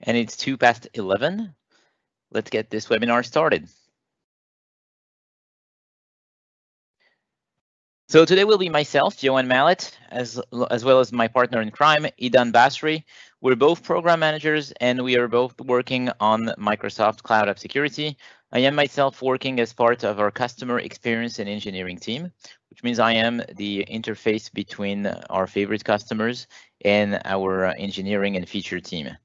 and it's two past 11. Let's get this webinar started. So today will be myself, Yoann Mallet, as, as well as my partner in crime, Idan Basri. We're both program managers and we are both working on Microsoft Cloud App Security. I am myself working as part of our customer experience and engineering team, which means I am the interface between our favorite customers and our engineering and feature team.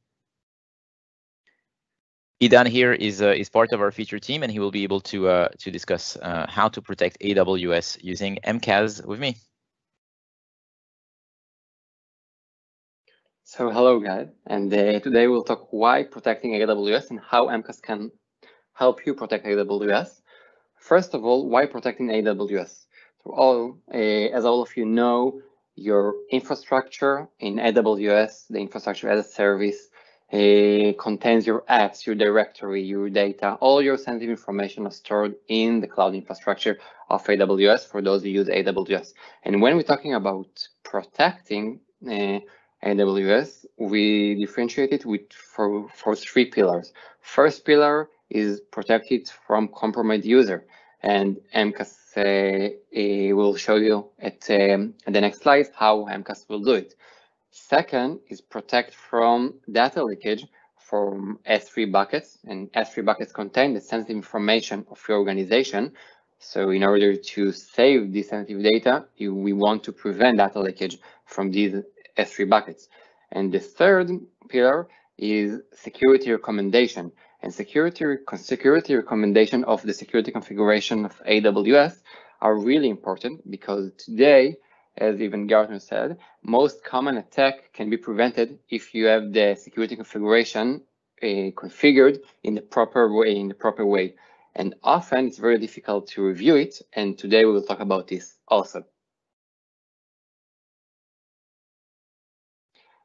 Idan here is uh, is part of our feature team, and he will be able to uh, to discuss uh, how to protect AWS using MCAS with me. So hello guys, and uh, today we'll talk why protecting AWS and how MCAS can help you protect AWS. First of all, why protecting AWS? So all, uh, as all of you know, your infrastructure in AWS, the infrastructure as a service, uh, contains your apps, your directory, your data, all your sensitive information are stored in the cloud infrastructure of AWS for those who use AWS. And when we're talking about protecting uh, AWS, we differentiate it with for, for three pillars. First pillar is protect it from compromised user, and MCAS uh, will show you at, um, the next slide how MCAS will do it. Second is protect from data leakage from S3 buckets, and S3 buckets contain the sensitive information of your organization. So in order to save this sensitive data, you, we want to prevent data leakage from these S3 buckets. And the third pillar is security recommendation. And security, security recommendation of the security configuration of AWS are really important because today as even Gartner said, most common attack can be prevented if you have the security configuration uh, configured in the proper way, in the proper way. And often it's very difficult to review it. And today we will talk about this also.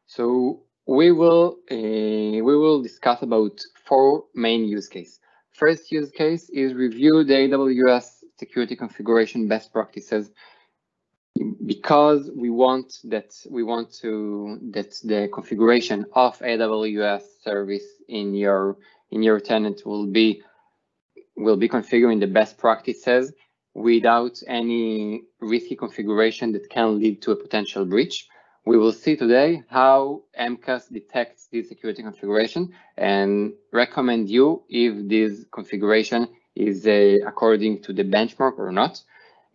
So we will uh, we will discuss about four main use cases. First use case is review the AWS security configuration best practices because we want that we want to that the configuration of AWS service in your in your tenant will be will be configuring the best practices without any risky configuration that can lead to a potential breach. We will see today how MCAS detects this security configuration and recommend you if this configuration is uh, according to the benchmark or not.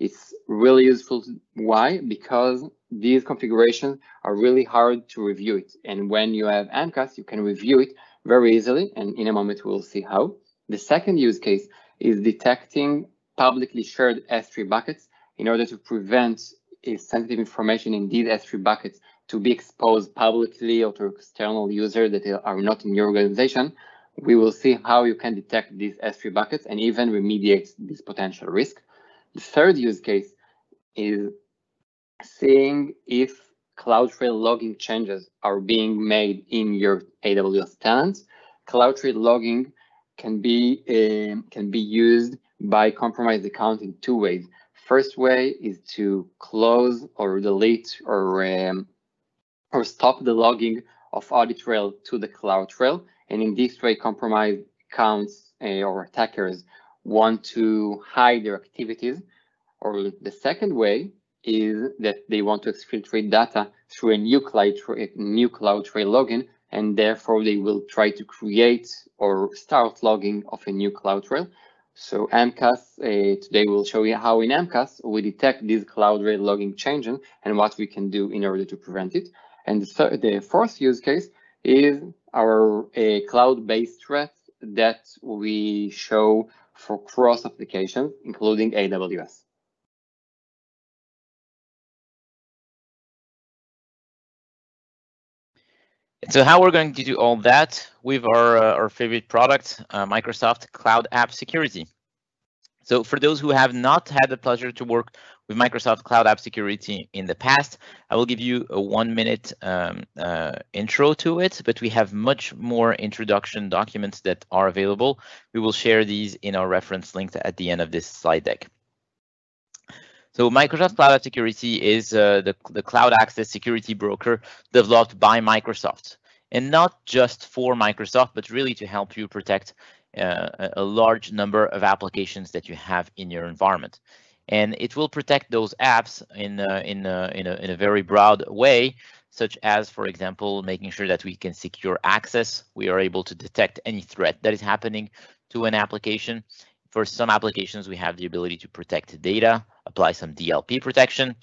It's really useful. Why? Because these configurations are really hard to review it. And when you have MCAS, you can review it very easily. And in a moment, we'll see how. The second use case is detecting publicly shared S3 buckets in order to prevent sensitive information in these S3 buckets to be exposed publicly or to external users that are not in your organization. We will see how you can detect these S3 buckets and even remediate this potential risk. The third use case is seeing if CloudTrail logging changes are being made in your AWS tenants. CloudTrail logging can be uh, can be used by compromised account in two ways. First way is to close or delete or um, or stop the logging of AuditRail to the CloudTrail, and in this way, compromised accounts uh, or attackers want to hide their activities, or the second way is that they want to exfiltrate data through a new cloud a new CloudTrail login, and therefore they will try to create or start logging of a new CloudTrail. So MCAS, uh, today we'll show you how in MCAS we detect these CloudTrail logging changes and what we can do in order to prevent it. And the, the fourth use case is our uh, cloud-based threat that we show for cross applications, including AWS. So how we're going to do all that with our, uh, our favorite product, uh, Microsoft Cloud App Security. So for those who have not had the pleasure to work with Microsoft Cloud App Security in the past, I will give you a one minute um, uh, intro to it, but we have much more introduction documents that are available. We will share these in our reference link at the end of this slide deck. So Microsoft Cloud App Security is uh, the, the cloud access security broker developed by Microsoft. and not just for Microsoft, but really to help you protect uh, a large number of applications that you have in your environment. And it will protect those apps in, uh, in, uh, in, a, in a very broad way, such as, for example, making sure that we can secure access. We are able to detect any threat that is happening to an application. For some applications, we have the ability to protect data, apply some DLP protection,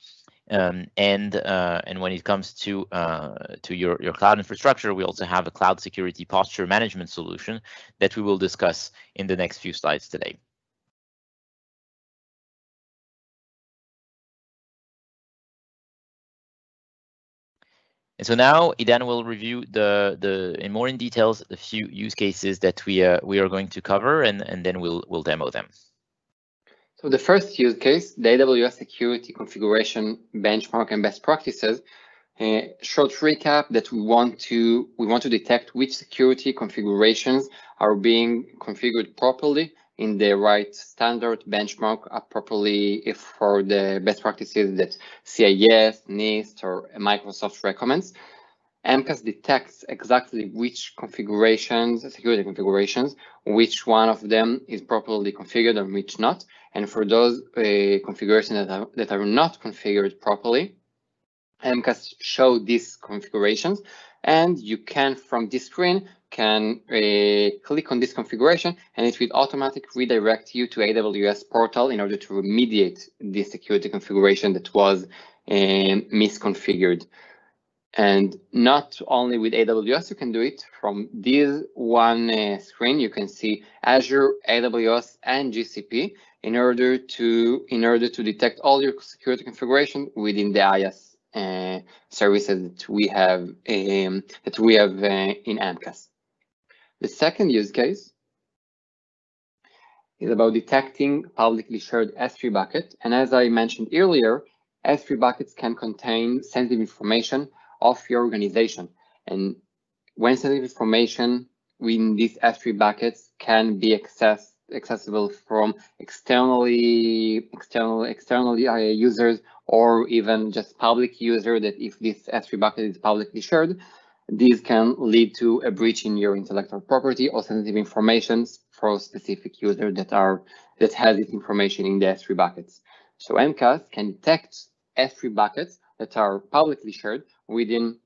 um, and uh, and when it comes to uh, to your your cloud infrastructure, we also have a cloud security posture management solution that we will discuss in the next few slides today. And so now Idan will review the the in more in details the few use cases that we uh, we are going to cover, and and then we'll we'll demo them. So the first use case, the AWS security configuration benchmark and best practices. A short recap that we want to we want to detect which security configurations are being configured properly in the right standard benchmark properly if for the best practices that CIS, NIST, or Microsoft recommends. MCAS detects exactly which configurations, security configurations, which one of them is properly configured and which not. And for those uh, configurations that are, that are not configured properly, MCAS show these configurations and you can from this screen can uh, click on this configuration and it will automatically redirect you to AWS portal in order to remediate the security configuration that was um, misconfigured. And not only with AWS, you can do it from this one uh, screen. You can see Azure, AWS, and GCP in order to in order to detect all your security configuration within the IaaS uh, services that we have um, that we have uh, in MCAS. The second use case is about detecting publicly shared S3 bucket. And as I mentioned earlier, S3 buckets can contain sensitive information of your organization. And when sensitive information within these S3 buckets can be accessed accessible from externally external externally uh, users or even just public user that if this S3 bucket is publicly shared, these can lead to a breach in your intellectual property or sensitive information for specific users that are that has this information in the S3 buckets. So MCAS can detect S3 buckets that are publicly shared within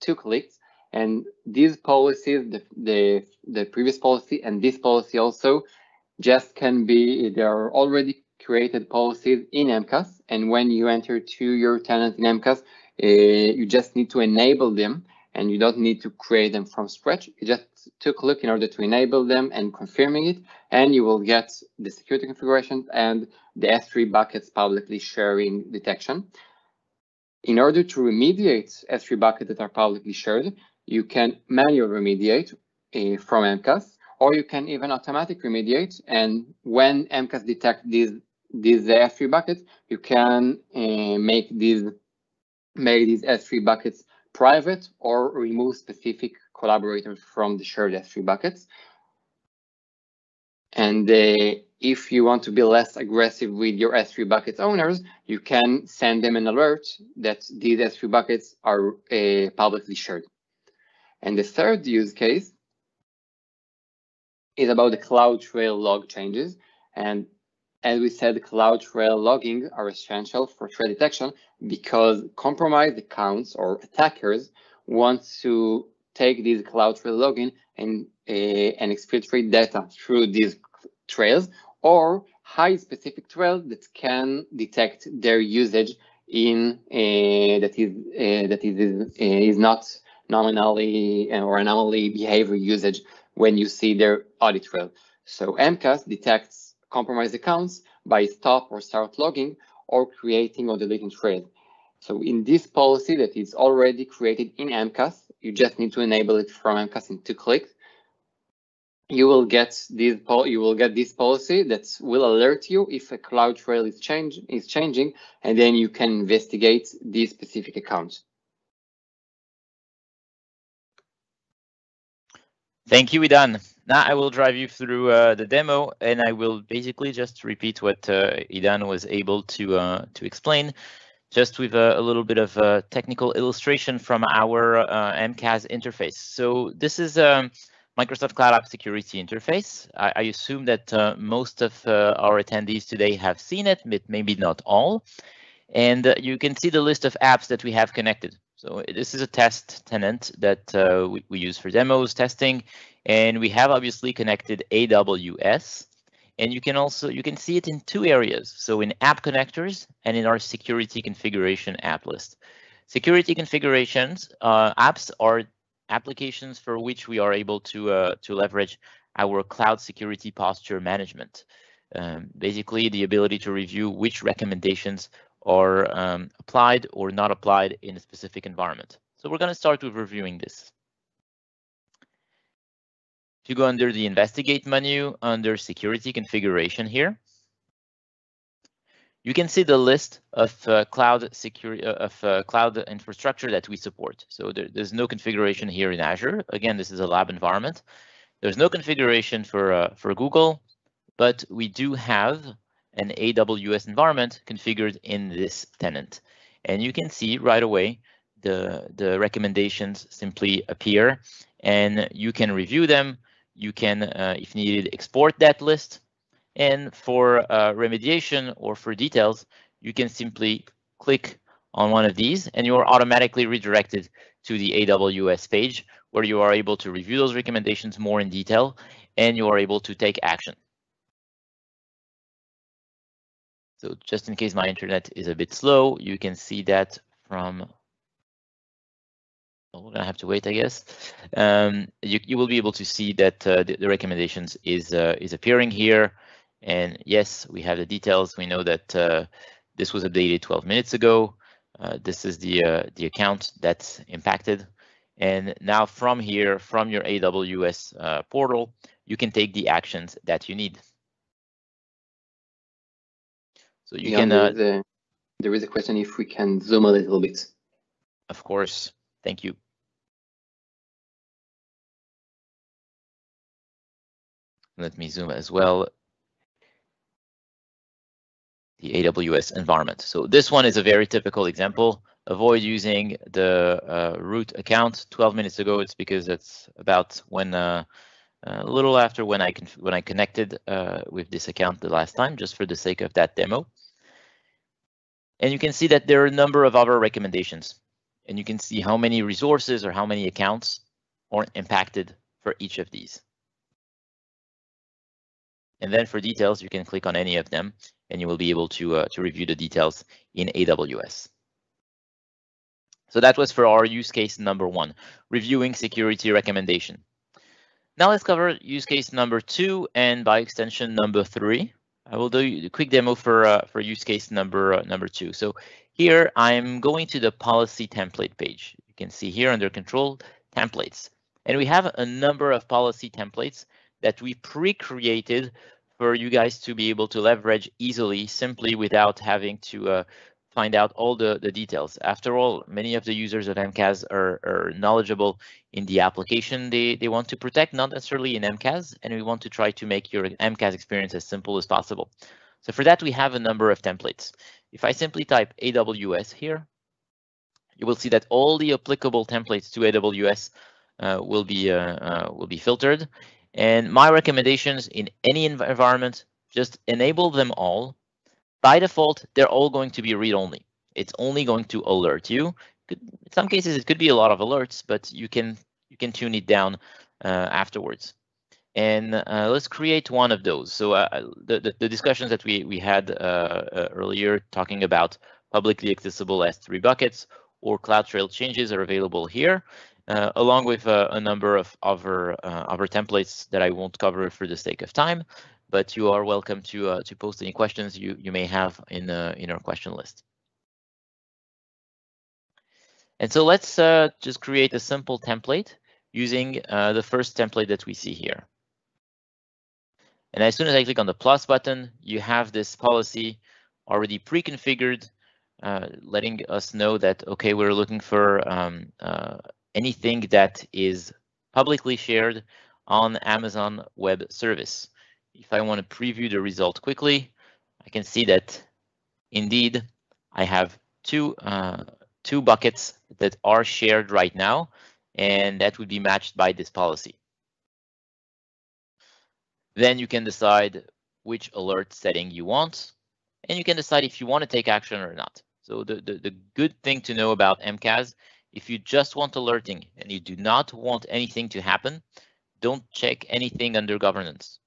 two clicks. And these policies, the, the, the previous policy and this policy also just can be, there are already created policies in MCAS. And when you enter to your tenant in MCAS, uh, you just need to enable them and you don't need to create them from scratch. You just took a look in order to enable them and confirming it, and you will get the security configuration and the S3 buckets publicly sharing detection. In order to remediate S3 buckets that are publicly shared, you can manually remediate uh, from MCAS, or you can even automatic remediate. And when MCAS detect these these S3 buckets, you can uh, make these make these S3 buckets private or remove specific collaborators from the shared S3 buckets. And uh, if you want to be less aggressive with your S3 buckets owners, you can send them an alert that these S3 buckets are uh, publicly shared. And the third use case is about the CloudTrail log changes. And as we said, CloudTrail logging are essential for threat detection because compromised accounts or attackers want to take these CloudTrail login and, uh, and exfiltrate data through these trails or hide specific trails that can detect their usage in uh, that is uh, that is is not nominally or anomaly behavior usage when you see their audit trail. So MCAS detects compromised accounts by stop or start logging or creating or deleting trails. So in this policy that is already created in MCAS, you just need to enable it from MCAS in two clicks you will get this you will get this policy that will alert you if a CloudTrail is change is changing, and then you can investigate this specific account. Thank you, Idan. Now I will drive you through uh, the demo, and I will basically just repeat what uh, Idan was able to uh, to explain just with a, a, little bit of a technical illustration from our uh, MCAS interface. So this is um, Microsoft Cloud App Security interface. I, I assume that uh, most of uh, our attendees today have seen it, but maybe not all. And uh, you can see the list of apps that we have connected. So this is a test tenant that uh, we, we use for demos, testing, and we have obviously connected AWS. And you can also, you can see it in two areas. So in app connectors and in our security configuration app list. Security configurations, uh, apps are applications for which we are able to, uh, to leverage our cloud security posture management. Um, basically, the ability to review which recommendations are um, applied or not applied in a specific environment. So we're going to start with reviewing this. You go under the Investigate menu under Security Configuration here, you can see the list of uh, cloud security uh, of uh, cloud infrastructure that we support. So there, there's no configuration here in Azure. Again, this is a lab environment. There's no configuration for uh, for Google, but we do have an AWS environment configured in this tenant. And you can see right away the, the recommendations simply appear and you can review them. You can, uh, if needed, export that list and for uh, remediation or for details, you can simply click on one of these and you are automatically redirected to the AWS page where you are able to review those recommendations more in detail and you are able to take action. So just in case my internet is a bit slow, you can see that from we're gonna have to wait, I guess. Um, you, you will be able to see that uh, the, the, recommendations is uh, is appearing here. And yes, we have the details. We know that uh, this was updated 12 minutes ago. Uh, this is the uh, the account that's impacted. And now from here, from your AWS uh, portal, you can take the actions that you need. So you yeah, can. There is, a, there is a question if we can zoom a little bit. Of course. Thank you. Let me zoom as well the AWS environment. So this one is a very typical example. Avoid using the uh, root account 12 minutes ago. It's because it's about when uh, a little after when I when I connected uh, with this account the last time, just for the sake of that demo. And you can see that there are a number of other recommendations, and you can see how many resources or how many accounts are impacted for each of these. And then for details, you can click on any of them and you will be able to, uh, to review the details in AWS. So that was for our use case number one, reviewing security recommendation. Now let's cover use case number two and by extension number three. I will do a quick demo for uh, for use case number uh, number two. So here I'm going to the policy template page. You can see here under control templates, and we have a number of policy templates that we pre-created for you guys to be able to leverage easily, simply without having to uh, find out all the, the details. After all, many of the users of MCAS are, are knowledgeable in the application they, they want to protect, not necessarily in MCAS, and we want to try to make your MCAS experience as simple as possible. So for that, we have a number of templates. If I simply type AWS here, you will see that all the applicable templates to AWS uh, will be uh, uh, will be filtered. And my recommendations in any environment, just enable them all. By default, they're all going to be read-only. It's only going to alert you. in some cases, it could be a lot of alerts, but you can you can tune it down uh, afterwards. And uh, let's create one of those. So uh, the, the, the discussions that we we had uh, uh, earlier, talking about publicly accessible S3 buckets or CloudTrail changes, are available here uh, along with uh, a number of other uh, other templates that I won't cover for the sake of time. But you are welcome to uh, to post any questions you you may have in uh, in our question list. And so let's uh, just create a simple template using the first template that we see here. And as soon as I click on the plus button, you have this policy already pre-configured, letting us know that, okay, we're looking for um, anything that is publicly shared on Amazon Web Service. If I want to preview the result quickly, I can see that indeed I have two uh, two buckets that are shared right now, and that would be matched by this policy. Then you can decide which alert setting you want, and you can decide if you want to take action or not. So the, the, the good thing to know about MCAS, if you just want alerting and you do not want anything to happen, don't check anything under governance.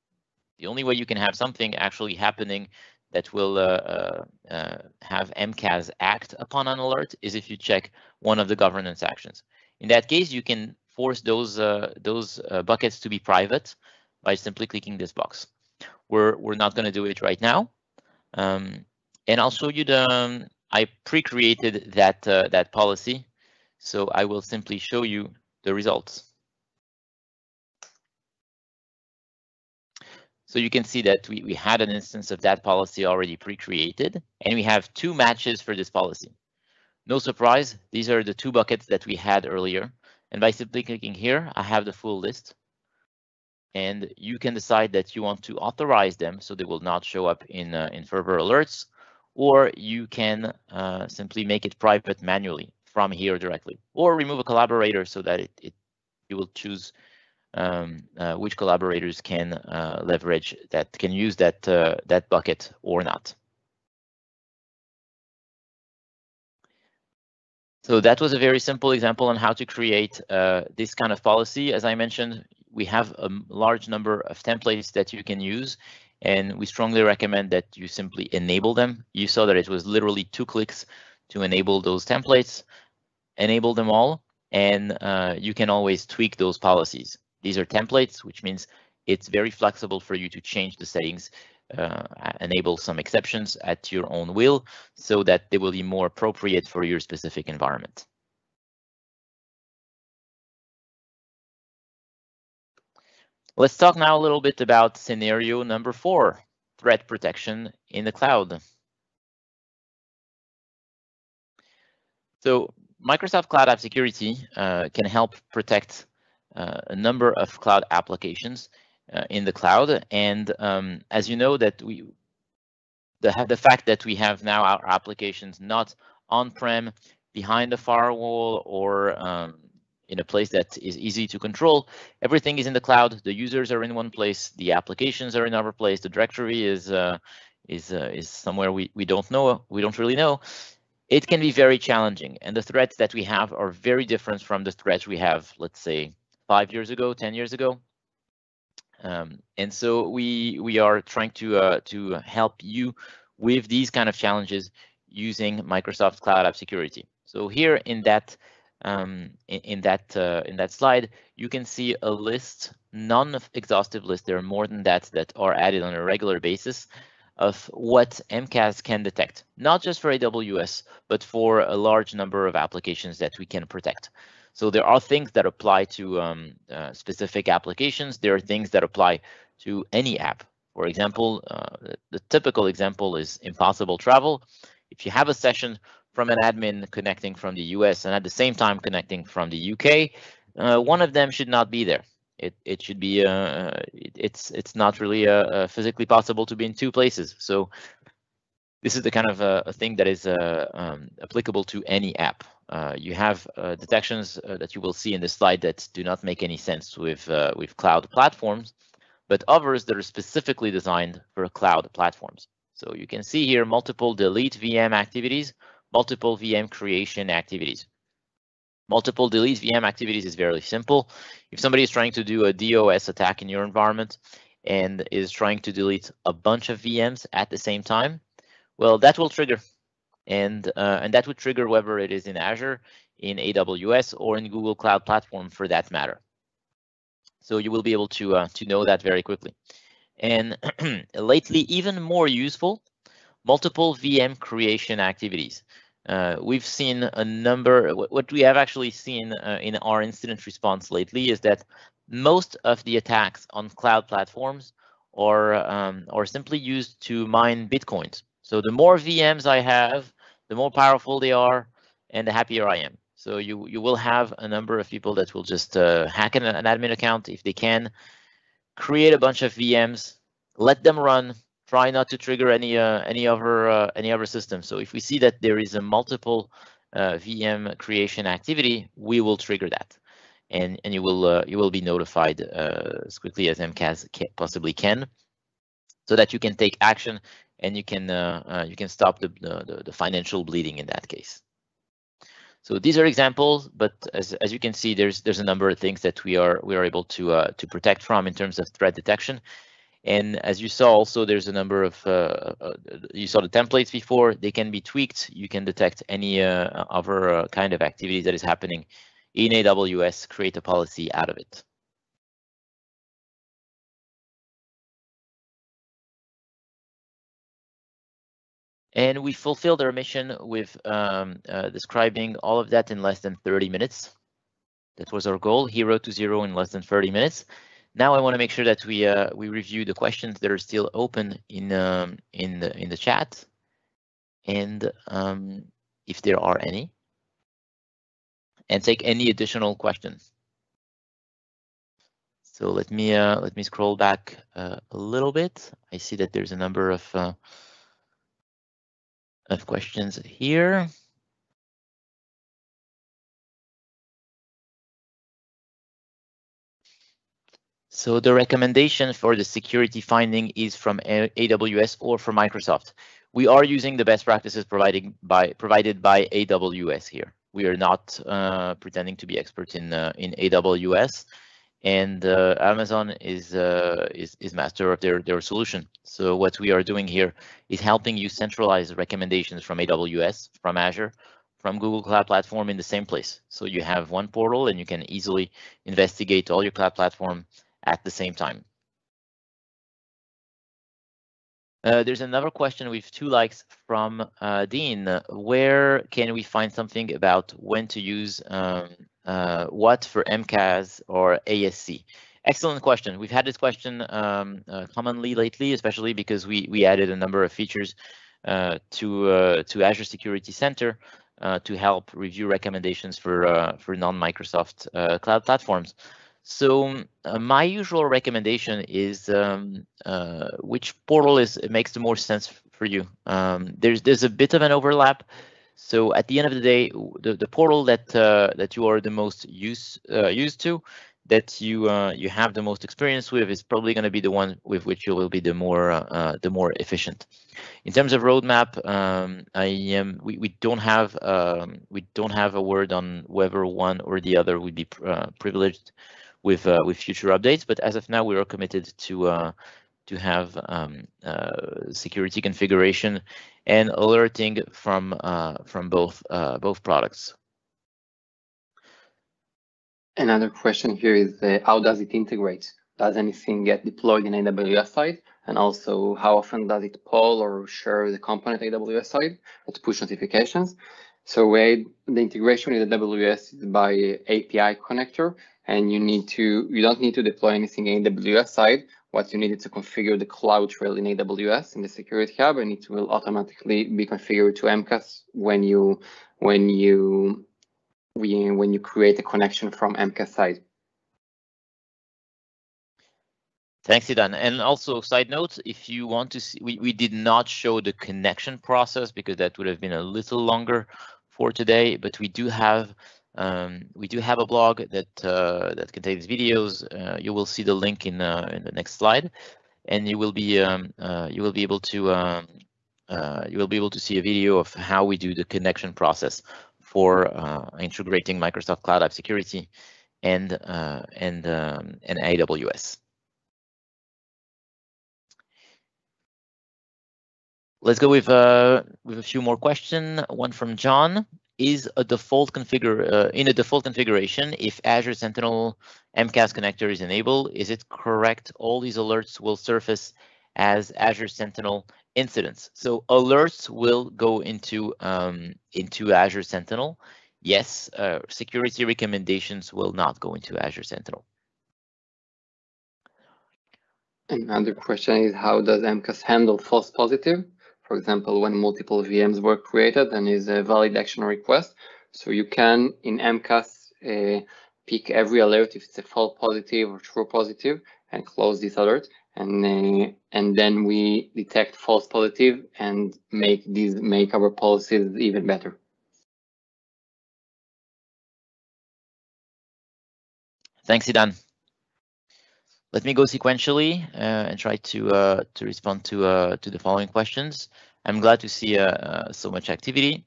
The only way you can have something actually happening that will uh, uh, uh, have MCAS act upon an alert is if you check one of the governance actions. In that case, you can force those uh, those uh, buckets to be private by simply clicking this box. We're we're not going to do it right now, um, and I'll show you the. Um, I pre-created that uh, that policy, so I will simply show you the results. So you can see that we, we had an instance of that policy already pre-created, and we have two matches for this policy. No surprise, these are the two buckets that we had earlier. And by simply clicking here, I have the full list. And you can decide that you want to authorize them so they will not show up in, uh, in further alerts, or you can uh, simply make it private manually from here directly, or remove a collaborator so that it, it you will choose um, uh, which collaborators can uh, leverage that can use that uh, that bucket or not. So that was a very simple example on how to create uh, this kind of policy. As I mentioned, we have a large number of templates that you can use, and we strongly recommend that you simply enable them. You saw that it was literally two clicks to enable those templates, enable them all, and uh, you can always tweak those policies. These are templates, which means it's very flexible for you to change the settings, uh, enable some exceptions at your own will so that they will be more appropriate for your specific environment. Let's talk now a little bit about scenario number four, threat protection in the cloud. So Microsoft Cloud App Security uh, can help protect uh, a number of cloud applications uh, in the cloud. And um, as you know that we, the, the fact that we have now our applications not on-prem, behind the firewall, or um, in a place that is easy to control. Everything is in the cloud. The users are in one place. The applications are in another place. The directory is uh, is uh, is somewhere we we don't know. We don't really know. It can be very challenging, and the threats that we have are very different from the threats we have, let's say, five years ago, 10 years ago. Um, and so we we are trying to uh, to help you with these kind of challenges using Microsoft Cloud App Security. So here in that um, in, in, that uh, in that slide, you can see a list, non-exhaustive list. There are more than that that are added on a regular basis of what MCAS can detect, not just for AWS, but for a large number of applications that we can protect. So there are things that apply to um, uh, specific applications. There are things that apply to any app. For example, uh, the typical example is impossible travel. If you have a session from an admin connecting from the US and at the same time connecting from the UK, uh, one of them should not be there. It, it should be, uh, it, it's, it's not really uh, uh, physically possible to be in two places. So this is the kind of a thing that is um, applicable to any app. Uh, you have uh, detections uh, that you will see in the slide that do not make any sense with uh, with cloud platforms, but others that are specifically designed for cloud platforms. So you can see here multiple delete VM activities, multiple VM creation activities. Multiple delete VM activities is very simple. If somebody is trying to do a DOS attack in your environment and is trying to delete a bunch of VMs at the same time, well, that will trigger and uh, and that would trigger whether it is in Azure, in AWS, or in Google Cloud Platform for that matter. So you will be able to uh, to know that very quickly. And lately, even more useful, multiple VM creation activities. Uh, we've seen a number. What we have actually seen uh, in our incident response lately is that most of the attacks on cloud platforms are um, are simply used to mine bitcoins. So the more VMs I have, the more powerful they are and the happier I am. So you, you will have a number of people that will just uh, hack an, an admin account if they can, create a bunch of VMs, let them run, try not to trigger any uh, any other uh, any other system. So if we see that there is a multiple uh, VM creation activity, we will trigger that, and and you will uh, you will be notified uh, as quickly as MCAS can, possibly can, so that you can take action and you can uh, you can stop the, the the financial bleeding in that case. So these are examples, but as, as you can see, there's there's a number of things that we are we are able to uh, to protect from in terms of threat detection. And as you saw, also there's a number of uh, uh, you saw the templates before. They can be tweaked. You can detect any uh, other uh, kind of activity that is happening in AWS. Create a policy out of it. And we fulfilled our mission with um, uh, describing all of that in less than 30 minutes. That was our goal, hero to zero in less than 30 minutes. Now I want to make sure that we uh, we review the questions that are still open in um, in the in the chat, and um, if there are any, and take any additional questions. So let me uh, let me scroll back uh, a little bit. I see that there's a number of uh, of questions here. So the recommendation for the security finding is from AWS or from Microsoft. We are using the best practices provided by provided by AWS here. We are not uh, pretending to be experts in uh, in AWS and uh, Amazon is, uh, is is master of their their solution. So what we are doing here is helping you centralize recommendations from AWS, from Azure, from Google Cloud Platform in the same place. So you have one portal and you can easily investigate all your cloud platform at the same time. Uh, there's another question with two likes from uh, Dean. Where can we find something about when to use um, uh, what for MCAS or ASC? Excellent question. We've had this question um, uh, commonly lately, especially because we we added a number of features uh, to uh, to Azure Security Center to help review recommendations for for non-Microsoft cloud platforms. So my usual recommendation is um, which portal is makes the most sense for you. Um, there's there's a bit of an overlap so at the end of the day, the, the portal that uh, that you are the most use, uh, used to, that you uh, you have the most experience with, is probably going to be the one with which you will be the more uh, uh, the more efficient. In terms of roadmap, um, I am we, we don't have um, we don't have a word on whether one or the other would be uh, privileged with with future updates. But as of now, we are committed to to have um, security configuration and alerting from uh, from both uh, both products. Another question here is uh, how does it integrate? Does anything get deployed in AWS side? And also how often does it pull or share the component AWS side to push notifications? So the integration with AWS is by API connector and you need to you don't need to deploy anything in AWS side what you needed to configure the CloudTrail in AWS in the Security Hub, and it will automatically be configured to MCAS when you when you when you create a connection from MCAS side. Thanks, Idan. And also, side note, if you want to see, we, we did not show the connection process because that would have been a little longer for today, but we do have um, we do have a blog that uh, that contains videos. Uh, you will see the link in uh, in the next slide, and you will be um, uh, you will be able to um, uh, you will be able to see a video of how we do the connection process for uh, integrating Microsoft Cloud App Security and and um, and AWS. Let's go with uh, with a few more questions. One from John is a default configure uh, in a default configuration if Azure Sentinel MCAS connector is enabled, is it correct all these alerts will surface as Azure Sentinel incidents? So alerts will go into um, into Azure Sentinel. Yes, uh, security recommendations will not go into Azure Sentinel. Another question is how does MCAS handle false positive? For example, when multiple VMs were created and is a valid action request. So you can, in MCAS, uh, pick every alert if it's a false positive or true positive and close this alert. and uh, and then we detect false positive and make these make our policies even better. Thanks, Idan. Let me go sequentially uh, and try to uh, to respond to uh, to the following questions. I'm glad to see so much activity.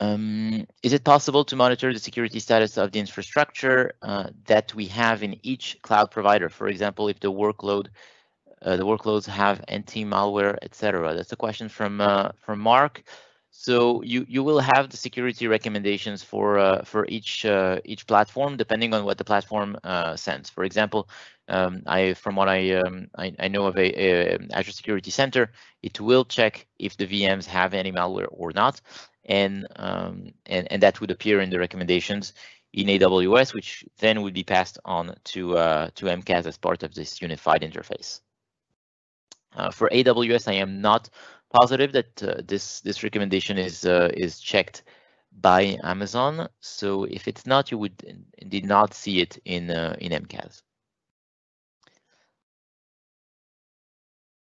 Um, is it possible to monitor the security status of the infrastructure uh, that we have in each cloud provider? For example, if the workload, uh, the workloads have anti-malware, etc. That's a question from uh, from Mark. So you you will have the security recommendations for uh, for each uh, each platform depending on what the platform uh, sends. For example, um, I from what I, um, I, I know of a, a, Azure Security Center, it will check if the VMs have any malware or not, and um, and and that would appear in the recommendations in AWS, which then would be passed on to uh, to MCAS as part of this unified interface. Uh, for AWS, I am not positive that uh, this this recommendation is uh, is checked by Amazon. So if it's not, you would indeed not see it in uh, in MCAS.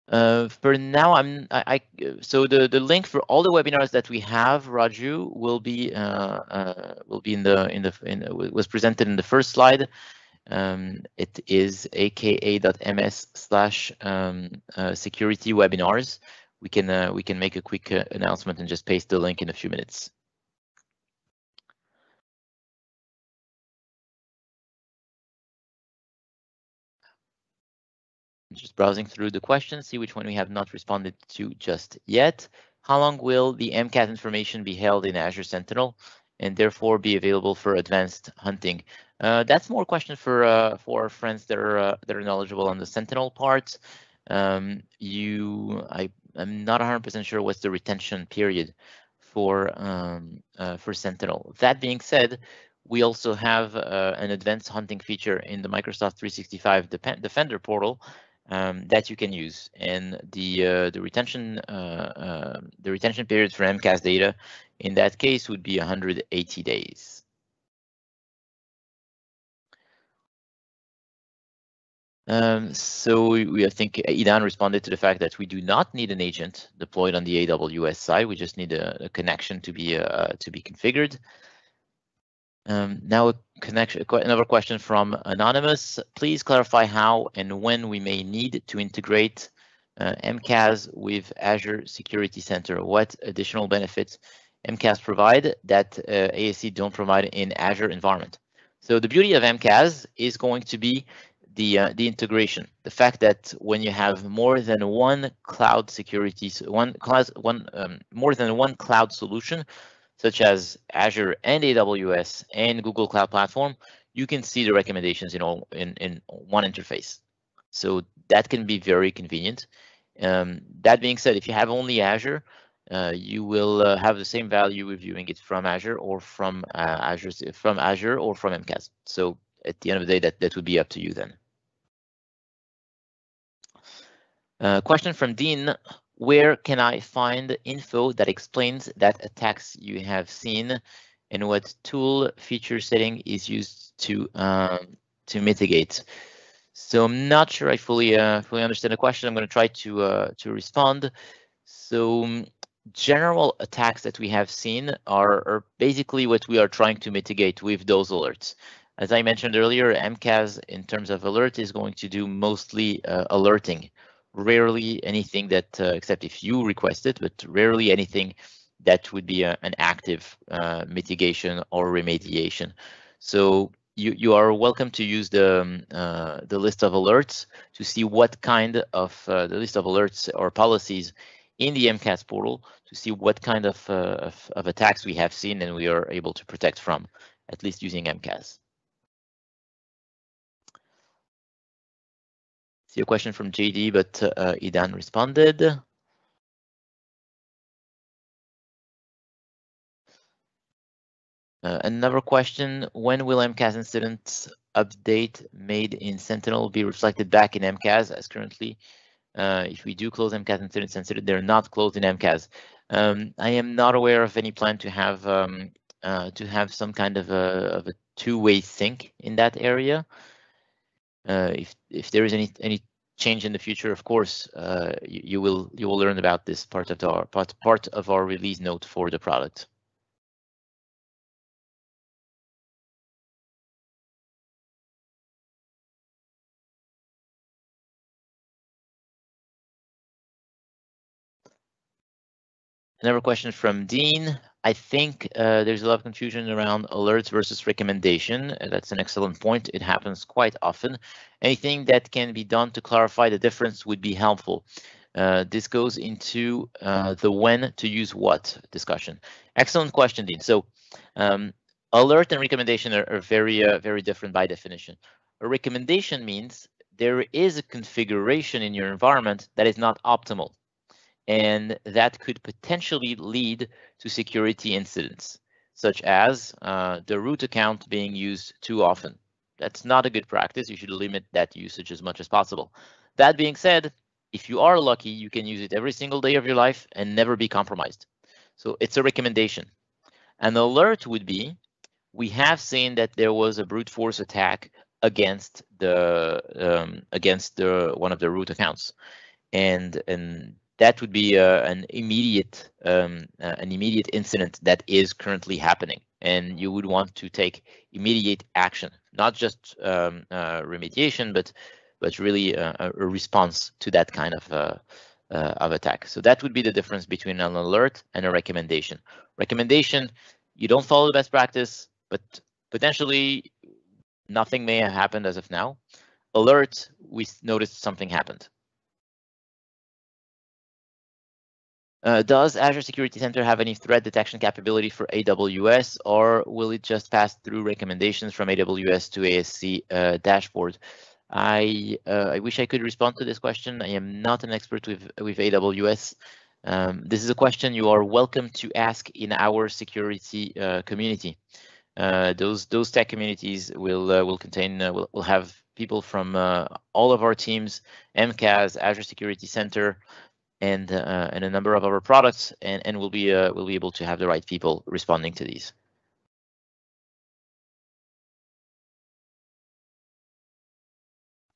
Uh, for now, I'm I, I, so the the link for all the webinars that we have, Raju, will be uh, uh, will be in the in the in, was presented in the first slide. Um, it is aka.ms slash um, uh, security webinars. We can uh, we can make a quick uh, announcement and just paste the link in a few minutes. Just browsing through the questions, see which one we have not responded to just yet. How long will the MCAS information be held in Azure Sentinel and therefore be available for advanced hunting? Uh, that's more question for uh, for our friends that are uh, that are knowledgeable on the Sentinel part. Um, you, I, I'm not 100% sure what's the retention period for um, uh, for Sentinel. That being said, we also have uh, an advanced hunting feature in the Microsoft 365 Defender portal um, that you can use. And the uh, the retention uh, uh, the retention period for MCAS data in that case would be 180 days. Um, so we, I think Idan responded to the fact that we do not need an agent deployed on the AWS side. We just need a, a connection to be uh, to be configured. Um, now a connection, another question from Anonymous. Please clarify how and when we may need to integrate uh, MCAS with Azure Security Center. What additional benefits MCAS provide that uh, ASC don't provide in Azure environment? So the beauty of MCAS is going to be the uh, the integration. The fact that when you have more than one cloud security, one one um, more than one cloud solution, such as Azure and AWS and Google Cloud Platform, you can see the recommendations in all in, in one interface. So that can be very convenient. Um, that being said, if you have only Azure, uh, you will uh, have the same value reviewing it from Azure or from uh, Azure from Azure or from MCAS. So at the end of the day, that that would be up to you then. Uh, question from Dean where can I find info that explains that attacks you have seen and what tool feature setting is used to um, to mitigate? So I'm not sure I fully uh, fully understand the question. I'm going to try to uh, to respond. So um, general attacks that we have seen are, are basically what we are trying to mitigate with those alerts. As I mentioned earlier, MCAS in terms of alert is going to do mostly uh, alerting rarely anything that, uh, except if you request it, but rarely anything that would be a, an active uh, mitigation or remediation. So you, you are welcome to use the, um, uh, the list of alerts to see what kind of uh, the list of alerts or policies in the MCAS portal to see what kind of, uh, of, of attacks we have seen and we are able to protect from, at least using MCAS. See a question from JD, but uh, Idan responded. Uh, another question, when will MCAS incidents update made in Sentinel be reflected back in MCAS as currently? Uh, if we do close MCAS incidents Sentinel, they're not closed in MCAS. Um, I am not aware of any plan to have um, uh, to have some kind of a, of a two-way sync in that area. Uh, if if there is any any change in the future, of course, uh, you, you, will you will learn about this part of our part part of our release note for the product. Another question from Dean. I think uh, there's a lot of confusion around alerts versus recommendation. Uh, that's an excellent point. It happens quite often. Anything that can be done to clarify the difference would be helpful. Uh, this goes into uh, the when to use what discussion. Excellent question, Dean. So um, alert and recommendation are, are very, uh, very different by definition. A recommendation means there is a configuration in your environment that is not optimal and that could potentially lead to security incidents, such as uh, the root account being used too often. That's not a good practice. You should limit that usage as much as possible. That being said, if you are lucky, you can use it every single day of your life and never be compromised. So it's a recommendation. An alert would be, we have seen that there was a brute force attack against the um, against the one of the root accounts, and and that would be uh, an immediate um, uh, an immediate incident that is currently happening. And you would want to take immediate action not just um, uh, remediation but but really a, a, response to that kind of uh, uh, of attack. So that would be the difference between an alert and a recommendation. Recommendation you don't follow the best practice but potentially nothing may have happened as of now. Alert we noticed something happened Uh, does Azure Security Center have any threat detection capability for AWS, or will it just pass through recommendations from AWS to ASC uh, dashboard? I uh, I wish I could respond to this question. I am not an expert with with AWS. Um, this is a question you are welcome to ask in our security uh, community. Uh, those those tech communities will uh, will contain will will have people from all of our teams, MCAS, Azure Security Center, and uh, and a number of our products, and and we'll be uh, we'll be able to have the right people responding to these.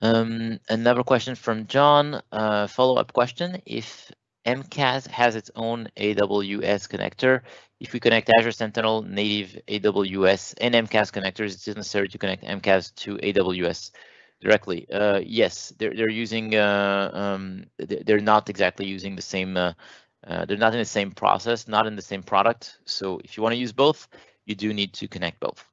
Um, another question from John. Uh, follow-up question: If MCAS has its own AWS connector, if we connect Azure Sentinel native AWS and MCAS connectors, it's necessary to connect MCAS to AWS directly. Uh, yes, they're they're using. Uh, um, they're not exactly using the same. Uh, uh, they're not in the same process, not in the same product. So if you want to use both, you do need to connect both.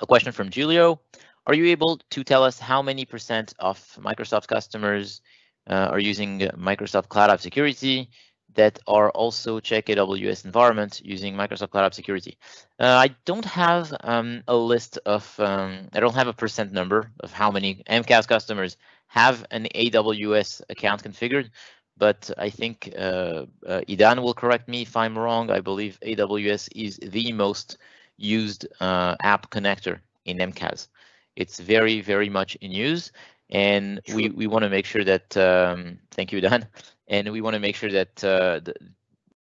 A question from Julio. Are you able to tell us how many percent of Microsoft customers uh, are using Microsoft Cloud App Security? That are also check AWS environment using Microsoft Cloud App Security. Uh, I don't have um, a list of, um, I don't have a percent number of how many MCAS customers have an AWS account configured, but I think uh, uh, Idan will correct me if I'm wrong. I believe AWS is the most used uh, app connector in MCAS. It's very, very much in use. And we, we want to make sure that, um, thank you, Dan, and we want to make sure that uh, the,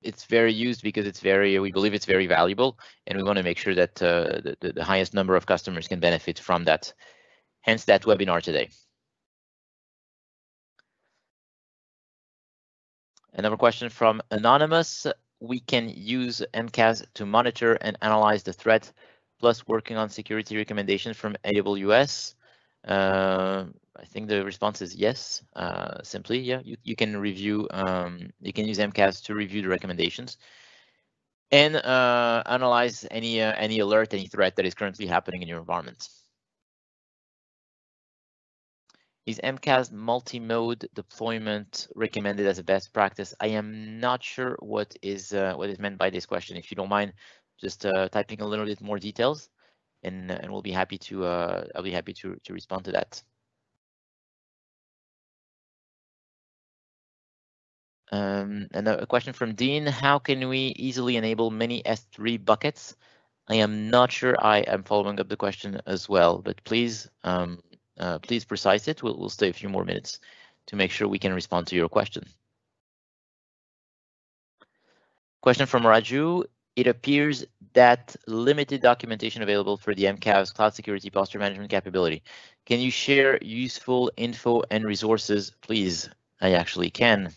it's very used because it's very we believe it's very valuable and we want to make sure that uh, the, the highest number of customers can benefit from that hence that webinar today. Another question from anonymous. We can use mcas to monitor and analyze the threat plus working on security recommendations from aws I think the response is yes. Uh, simply, yeah, you, you can review, um, you can use MCAS to review the recommendations and uh, analyze any uh, any alert, any threat that is currently happening in your environment. Is MCAS multi-mode deployment recommended as a best practice? I am not sure what is uh, what is meant by this question. If you don't mind, just uh, typing a little bit more details, and and we'll be happy to uh, I'll be happy to to respond to that. Um, and a question from Dean, how can we easily enable many S3 buckets? I am not sure I am following up the question as well, but please, um, uh, please precise it. We'll, we'll stay a few more minutes to make sure we can respond to your question. Question from Raju, it appears that limited documentation available for the MCAS cloud security posture management capability. Can you share useful info and resources, please? I actually can.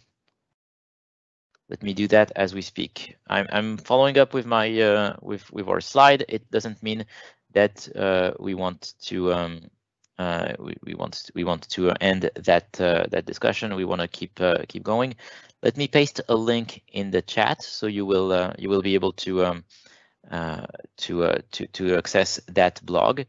Let me do that as we speak. I'm, I'm following up with my uh, with with our slide. It doesn't mean that uh, we want to um, uh, we, we want we want to end that uh, that discussion. We want to keep uh, keep going. Let me paste a link in the chat so you will uh, you will be able to um, uh, to uh, to to access that blog.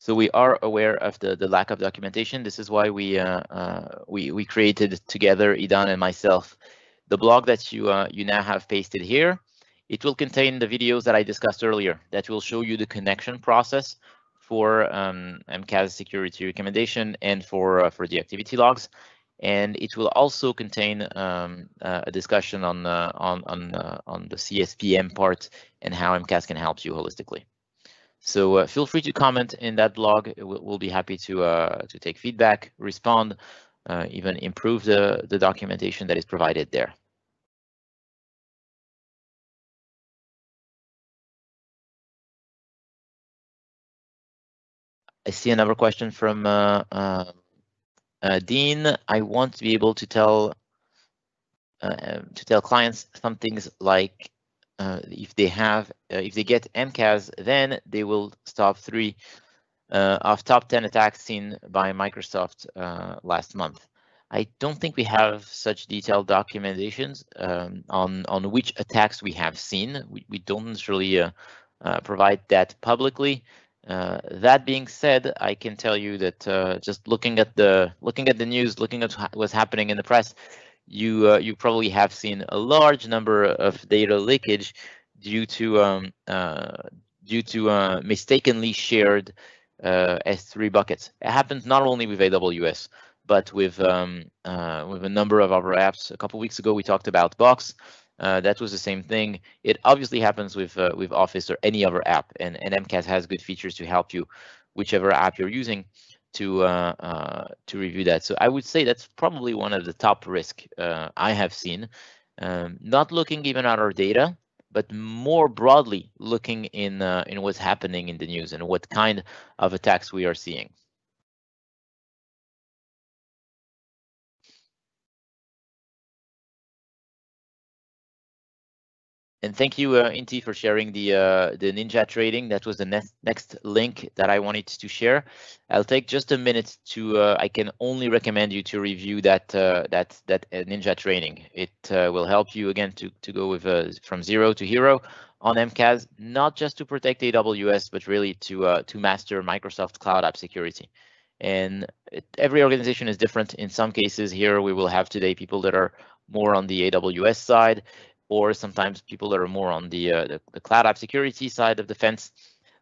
So we are aware of the, the lack of documentation. This is why we we we created together, Idan and myself, the blog that you uh, you now have pasted here. It will contain the videos that I discussed earlier that will show you the connection process for um, MCAS security recommendation and for uh, for the activity logs. And it will also contain um, uh, a discussion on uh, on on on the CSPM part and how MCAS can help you holistically. So uh, feel free to comment in that blog. We'll, we'll be happy to uh, to take feedback, respond, uh, even improve the, the documentation that is provided there. I see another question from uh, uh, uh, Dean. I want to be able to tell to tell clients some things like if they have, if they get MCAS, then they will stop three of top 10 attacks seen by Microsoft last month. I don't think we have such detailed documentations um, on on which attacks we have seen. We, we don't necessarily uh, uh, provide that publicly. Uh, that being said, I can tell you that just looking at the looking at the news, looking at what's happening in the press, you uh, you probably have seen a large number of data leakage due to um, uh, due to uh, mistakenly shared uh, S3 buckets. It happens not only with AWS, but with um, uh, with a number of other apps. A couple weeks ago, we talked about Box. Uh, that was the same thing. It obviously happens with with Office or any other app, and, and MCAS has good features to help you, whichever app you're using to uh, uh, to review that. So I would say that's probably one of the top risk uh, I have seen. Um, not looking even at our data, but more broadly looking in uh, in what's happening in the news and what kind of attacks we are seeing. And thank you, uh, Inti, for sharing the uh, the Ninja training. That was the next next link that I wanted to share. I'll take just a minute to. Uh, I can only recommend you to review that uh, that that uh, Ninja training. It uh, will help you again to to go with from zero to hero on MCAS, not just to protect AWS, but really to to master Microsoft Cloud App Security. And it, every organization is different. In some cases, here we will have today people that are more on the AWS side or sometimes people that are more on the, uh, the, the, cloud app security side of the fence.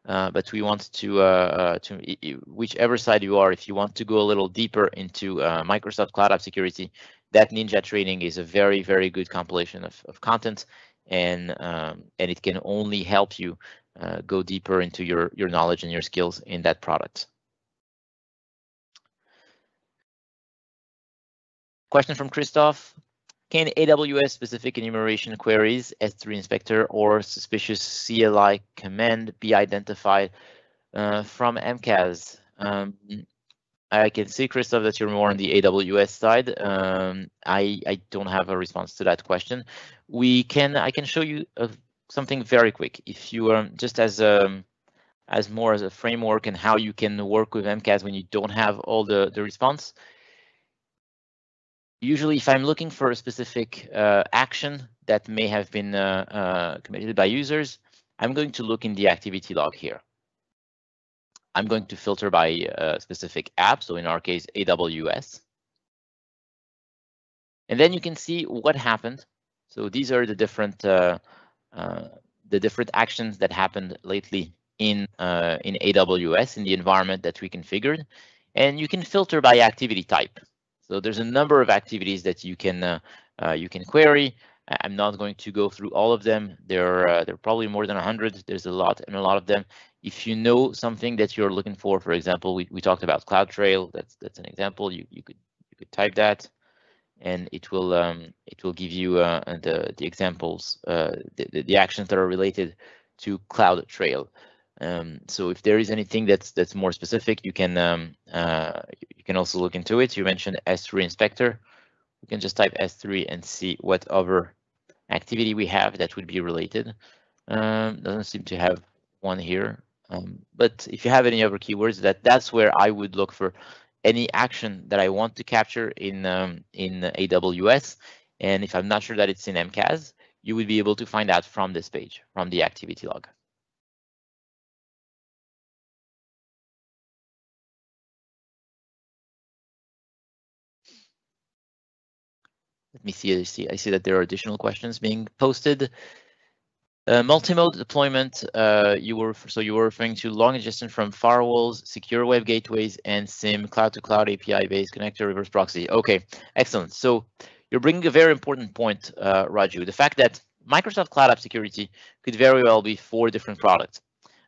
Uh, but we want to, uh, uh to whichever side you are, if you want to go a little deeper into uh, Microsoft Cloud App Security, that Ninja training is a very, very good compilation of, of content, and um, and it can only help you uh, go deeper into your your knowledge and your skills in that product. Question from Christoph. Can AWS specific enumeration queries, S3 inspector, or suspicious CLI command be identified uh, from MCAS? Um, I can see, Christoph, that you're more on the AWS side. Um, I, I don't have a response to that question. We can I can show you uh, something very quick. If you um, just as um, as more as a framework and how you can work with MCAS when you don't have all the the response usually if I'm looking for a specific uh, action that may have been uh, uh, committed by users, I'm going to look in the activity log here. I'm going to filter by a specific app, so in our case, AWS. And then you can see what happened. So these are the different uh, uh, the different actions that happened lately in uh, in AWS in the environment that we configured. And you can filter by activity type. So there's a number of activities that you can uh, uh, you can query. I'm not going to go through all of them. There are uh, there are probably more than 100. There's a lot and a lot of them. if you know something that you're looking for, for example, we, we talked about CloudTrail. That's that's an example. You you could you could type that, and it will um, it will give you uh, the the examples, uh, the, the actions that are related to CloudTrail. Um, so if there is anything that's that's more specific, you can um, uh, you can also look into it. You mentioned S3 inspector. We can just type S3 and see what other activity we have that would be related. Um, doesn't seem to have one here. Um, but if you have any other keywords, that that's where I would look for any action that I want to capture in um, in AWS. And if I'm not sure that it's in MCAS, you would be able to find out from this page, from the activity log. Let me see. I see. I see that there are additional questions being posted. Uh, multimode deployment, uh, you were so you were referring to log ingestion from firewalls, secure web gateways, and SIEM cloud-to-cloud API-based connector reverse proxy. Okay, excellent. So you're bringing a very important point, uh, Raju. The fact that Microsoft Cloud App Security could very well be four different products.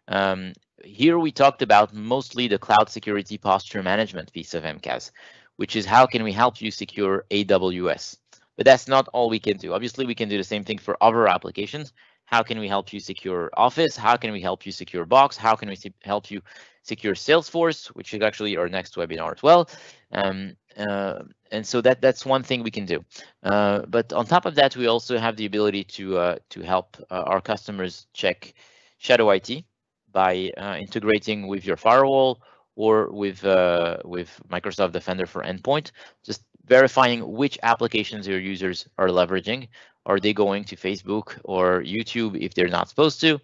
Um, here we talked about mostly the cloud security posture management piece of MCAS, which is how can we help you secure AWS? But that's not all we can do. Obviously, we can do the same thing for other applications, how can we help you secure Office? How can we help you secure Box? How can we help you secure Salesforce, which is actually our next webinar as well. Um, uh, and so that that's one thing we can do. Uh, but on top of that, we also have the ability to uh, to help uh, our customers check Shadow IT by uh, integrating with your firewall or with uh, with Microsoft Defender for Endpoint, just verifying which applications your users are leveraging are they going to Facebook or YouTube if they're not supposed to?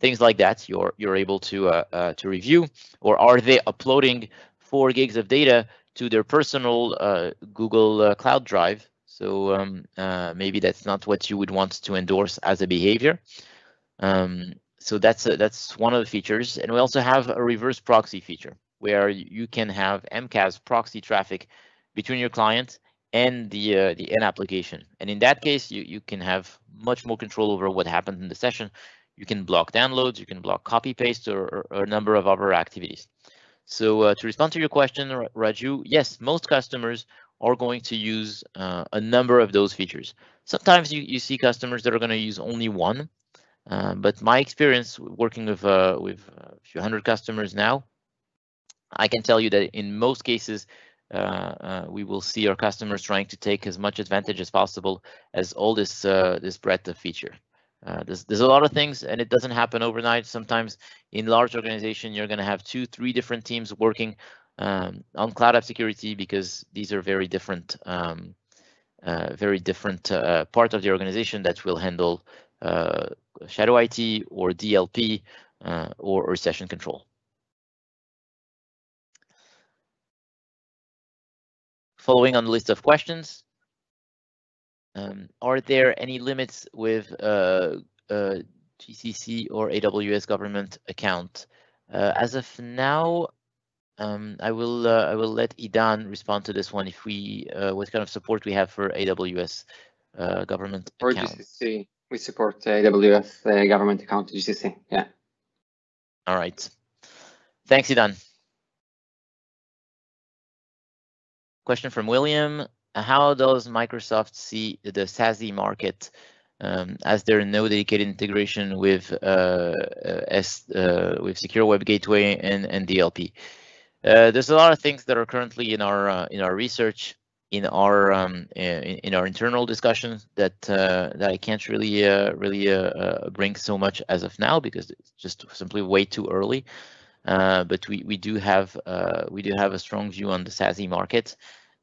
Things like that you're you're able to uh, uh, to review, or are they uploading four gigs of data to their personal uh, Google uh, Cloud Drive? So um, uh, maybe that's not what you would want to endorse as a behavior. Um, so that's a, that's one of the features, and we also have a reverse proxy feature where you can have MCAS proxy traffic between your client and the uh, the end application. And in that case, you, you can have much more control over what happens in the session. You can block downloads, you can block copy paste or, or a number of other activities. So uh, to respond to your question, Raju, yes, most customers are going to use uh, a number of those features. Sometimes you, you see customers that are going to use only one, uh, but my experience working with uh, with a few hundred customers now, I can tell you that in most cases, we will see our customers trying to take as much advantage as possible as all this uh, this breadth of feature. there's there's a lot of things, and it doesn't happen overnight. Sometimes in large organization, you're going to have two, three different teams working um, on cloud app security because these are very different, um, uh, very different uh, part of the organization that will handle uh, shadow IT or DLP or, or session control. Following on the list of questions, um, are there any limits with uh, uh, GCC or AWS government account? Uh, as of now, um, I will uh, I will let Idan respond to this one. If we uh, what kind of support we have for AWS uh, government for account? GCC, we support AWS government account GCC. Yeah. All right. Thanks, Idan. Question from William. How does Microsoft see the SASE market um, as there no dedicated integration with uh, uh, S, uh, with Secure Web Gateway and, and DLP? Uh, there's a lot of things that are currently in our uh, in our research, in our um, in, in, our internal discussions that uh, that I can't really really bring so much as of now because it's just simply way too early. Uh, but we, we do have uh, we do have a strong view on the SASE market,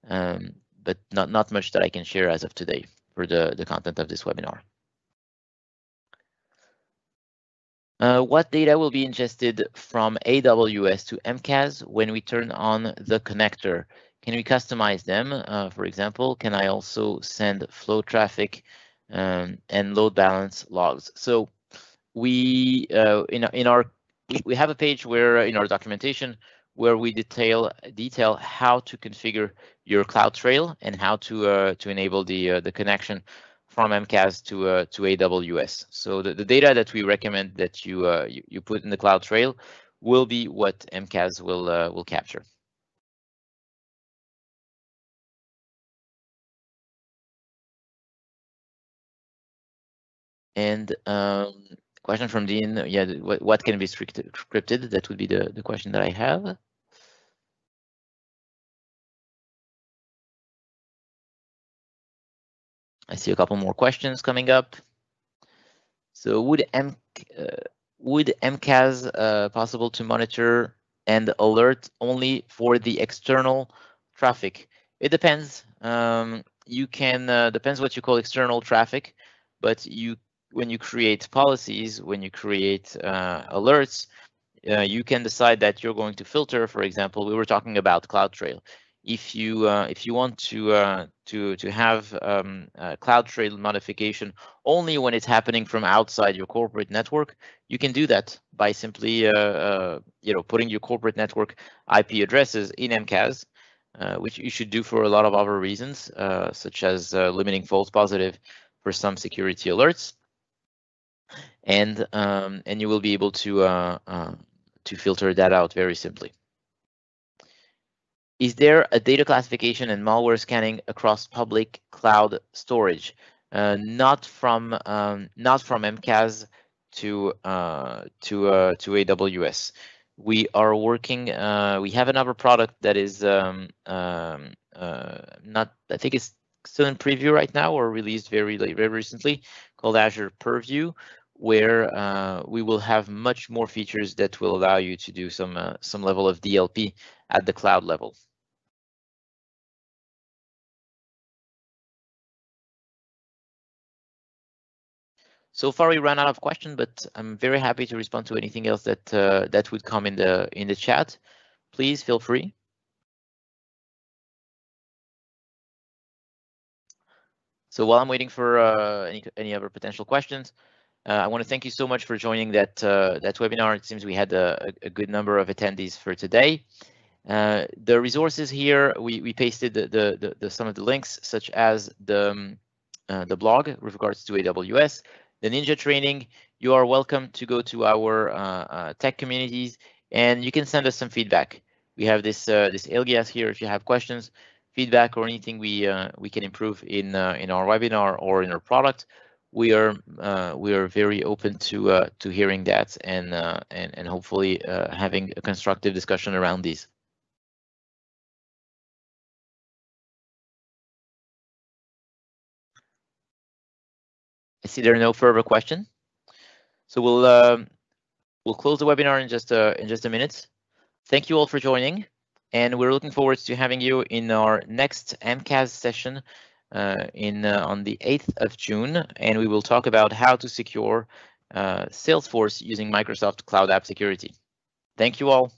um, but not not much that I can share as of today for the the content of this webinar. Uh, what data will be ingested from AWS to MCAS when we turn on the connector? Can we customize them? Uh, for example, can I also send flow traffic um, and load balance logs? So we uh, in in our we have a page where in our documentation where we detail detail how to configure your CloudTrail and how to uh, to enable the uh, the connection from MCAS to uh, to AWS. So the, the data that we recommend that you, uh, you, you put in the CloudTrail will be what MCAS will uh, will capture. And um, question from Dean, yeah, what, what can be scripted? That would be the, the question that I have. I see a couple more questions coming up. So would M uh, would MCAS uh, possible to monitor and alert only for the external traffic? It depends. Um, you can uh, depends what you call external traffic, but you when you create policies, when you create uh, alerts, uh, you can decide that you're going to filter. For example, we were talking about CloudTrail if you uh, if you want to uh, to to have um, CloudTrail modification only when it's happening from outside your corporate network, you can do that by simply uh, uh you know putting your corporate network IP addresses in MCAS, uh, which you should do for a lot of other reasons, uh, such as limiting false positive for some security alerts, and um, and you will be able to to filter that out very simply is there a data classification and malware scanning across public cloud storage? Uh, not from um, not from MCAS to uh, to uh, to AWS. We are working. Uh, we have another product that is um, um, uh, not. I think it's still in preview right now or released very very recently, called Azure Purview, where uh, we will have much more features that will allow you to do some some level of DLP at the cloud level. So far, we ran out of questions, but I'm very happy to respond to anything else that uh, that would come in the in the chat. Please feel free. So while I'm waiting for uh, any any other potential questions, uh, I want to thank you so much for joining that uh, that webinar. It seems we had a, a good number of attendees for today. Uh, the resources here, we, we pasted the, the, the, some of the links, such as the, um, uh, the blog with regards to AWS, the Ninja training, you are welcome to go to our uh, uh, tech communities and you can send us some feedback. We have this uh, this alias here if you have questions, feedback, or anything we uh, we can improve in uh, in our webinar or in our product. We are uh, we are very open to to hearing that and and and hopefully having a constructive discussion around these. I see there are no further questions. So we'll um, we'll close the webinar in just a, in just a minute. Thank you all for joining, and we're looking forward to having you in our next MCAS session uh, in uh, on the 8th of June, and we will talk about how to secure uh, Salesforce using Microsoft Cloud App Security. Thank you all.